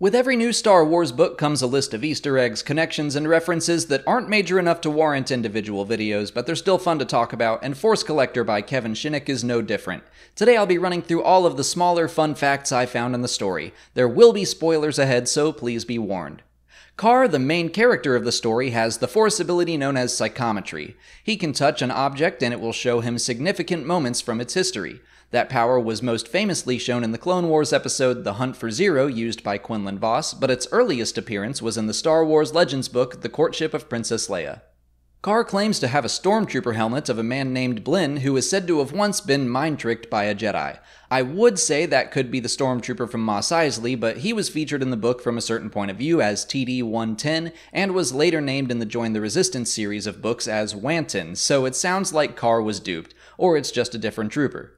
With every new Star Wars book comes a list of Easter eggs, connections, and references that aren't major enough to warrant individual videos, but they're still fun to talk about, and Force Collector by Kevin Shinick is no different. Today I'll be running through all of the smaller fun facts I found in the story. There will be spoilers ahead, so please be warned. Karr, the main character of the story, has the Force ability known as psychometry. He can touch an object and it will show him significant moments from its history. That power was most famously shown in the Clone Wars episode The Hunt for Ziro, used by Quinlan Vos, but its earliest appearance was in the Star Wars Legends book The Courtship of Princess Leia. Karr claims to have a stormtrooper helmet of a man named Blinn who is said to have once been mind tricked by a Jedi. I would say that could be the stormtrooper from Mos Eisley, but he was featured in the book from a certain point of view as TD 110 and was later named in the Join the Resistance series of books as Wanton, so it sounds like Karr was duped, or it's just a different trooper.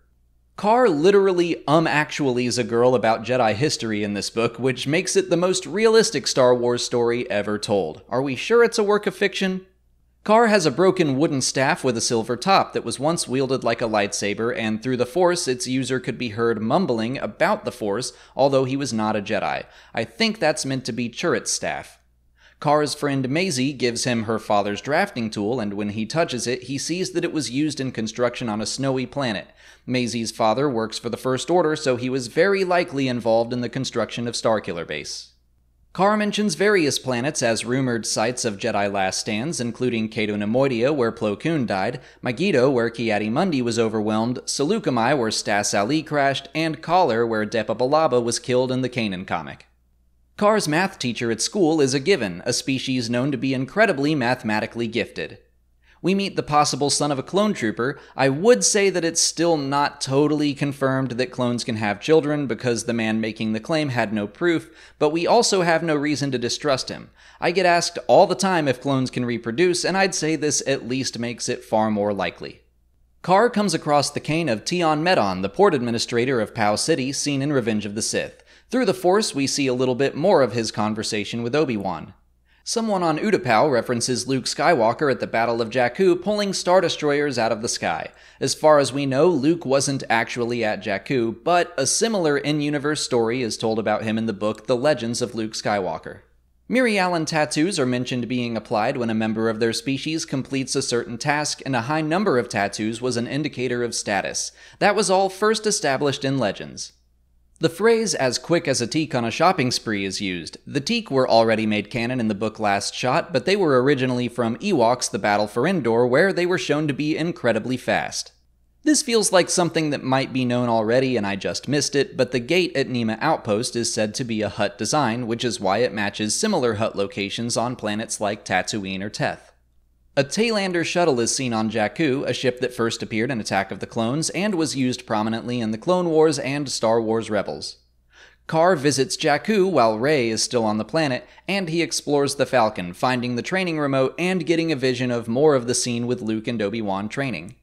Karr literally um actuallys a girl about Jedi history in this book, which makes it the most realistic Star Wars story ever told. Are we sure it's a work of fiction? Karr has a broken wooden staff with a silver top that was once wielded like a lightsaber, and through the Force, its user could be heard mumbling about the Force, although he was not a Jedi. I think that's meant to be Chirrut's staff. Karr's friend Maisie gives him her father's drafting tool, and when he touches it, he sees that it was used in construction on a snowy planet. Maisie's father works for the First Order, so he was very likely involved in the construction of Starkiller Base. Karr mentions various planets as rumored sites of Jedi last stands, including Cato Neimoidia, where Plo Koon died, Mygeeto, where Ki-Adi-Mundi was overwhelmed, Saleucami, where Stass Allie crashed, and Kaller, where Depa Billaba was killed in the Kanan comic. Karr's math teacher at school is a Givin, a species known to be incredibly mathematically gifted. We meet the possible son of a clone trooper. I would say that it's still not totally confirmed that clones can have children because the man making the claim had no proof, but we also have no reason to distrust him. I get asked all the time if clones can reproduce, and I'd say this at least makes it far more likely. Karr comes across the cane of Tion Medon, the port administrator of Pau City, seen in Revenge of the Sith. Through the Force, we see a little bit more of his conversation with Obi-Wan. Someone on Utapau references Luke Skywalker at the Battle of Jakku pulling Star Destroyers out of the sky. As far as we know, Luke wasn't actually at Jakku, but a similar in-universe story is told about him in the book The Legends of Luke Skywalker. Mirialan tattoos are mentioned being applied when a member of their species completes a certain task, and a high number of tattoos was an indicator of status. That was all first established in Legends. The phrase as quick as a Teek on a shopping spree is used. The Teek were already made canon in the book Last Shot, but they were originally from Ewoks The Battle for Endor, where they were shown to be incredibly fast. This feels like something that might be known already and I just missed it, but the gate at Niima Outpost is said to be a Hutt design, which is why it matches similar Hutt locations on planets like Tatooine or Teth. A Taylander shuttle is seen on Jakku, a ship that first appeared in Attack of the Clones and was used prominently in the Clone Wars and Star Wars Rebels. Karr visits Jakku while Rey is still on the planet, and he explores the Falcon, finding the training remote and getting a vision of more of the scene with Luke and Obi-Wan training.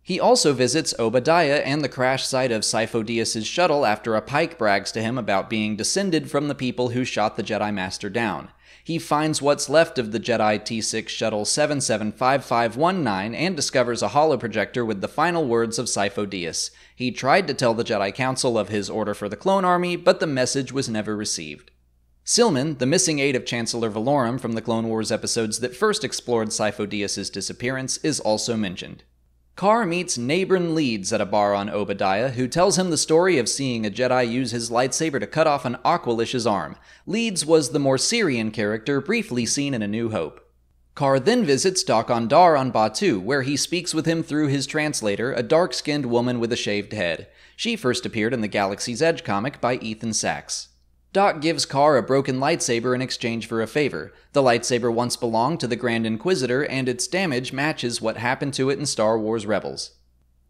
He also visits Oba Diah and the crash site of Sifo Dyas' shuttle after a Pike brags to him about being descended from the people who shot the Jedi Master down he finds what's left of the Jedi T6 shuttle 775519 and discovers a holoprojector with the final words of Sifo Dyas. He tried to tell the Jedi Council of his order for the clone army, but the message was never received. Silman, the missing aide of Chancellor Valorum from the Clone Wars episodes that first explored Sifo Dyas' disappearance, is also mentioned. Karr meets Nabrun Leids at a bar on Oba Diah, who tells him the story of seeing a Jedi use his lightsaber to cut off an Aqualish's arm. Leeds was the Morseerian character briefly seen in A New Hope. Karr then visits Dok-Ondar on Batuu, where he speaks with him through his translator, a dark-skinned woman with a shaved head. She first appeared in the Galaxy's Edge comic by Ethan Sacks. Dok gives Karr a broken lightsaber in exchange for a favor. The lightsaber once belonged to the Grand Inquisitor, and its damage matches what happened to it in Star Wars Rebels.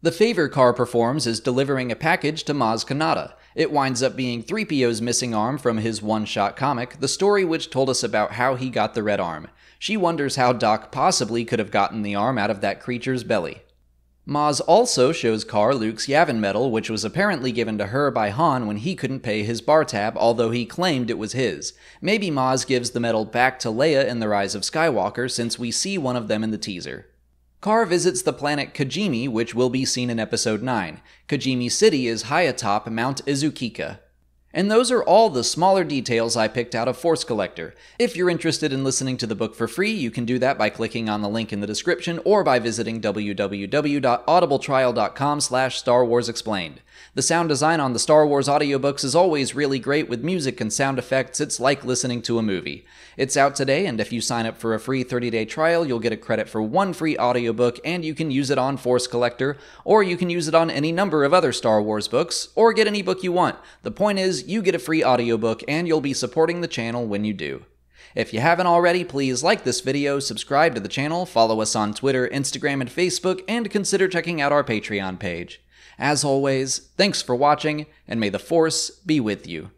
The favor Karr performs is delivering a package to Maz Kanata. It winds up being 3PO's missing arm from his one shot comic, the story which told us about how he got the red arm. She wonders how Dok possibly could have gotten the arm out of that creature's belly. Maz also shows Karr Luke's Yavin medal, which was apparently given to her by Han when he couldn't pay his bar tab, although he claimed it was his. Maybe Maz gives the medal back to Leia in The Rise of Skywalker, since we see one of them in the teaser. Karr visits the planet Kijimi, which will be seen in Episode 9. Kijimi City is high atop Mount Izukika. And those are all the smaller details I picked out of Force Collector. If you're interested in listening to the book for free, you can do that by clicking on the link in the description or by visiting www.audibletrial.com slash Star Wars Explained. The sound design on the Star Wars audiobooks is always really great with music and sound effects. It's like listening to a movie. It's out today, and if you sign up for a free 30-day trial, you'll get a credit for one free audiobook, and you can use it on Force Collector, or you can use it on any number of other Star Wars books, or get any book you want. The point is, you get a free audiobook and you'll be supporting the channel when you do. If you haven't already, please like this video, subscribe to the channel, follow us on Twitter, Instagram, and Facebook, and consider checking out our Patreon page. As always, thanks for watching, and may the Force be with you.